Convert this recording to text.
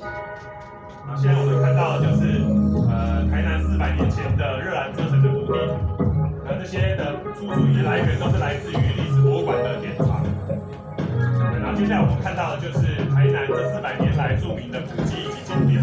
好，现在我们看到的就是呃，台南四百年前的热兰遮城的墓地。而这些的出土与来源，都是来自于历史博物馆的典藏。然后接下来我们看到的就是台南这四百年来著名的古迹以及景点。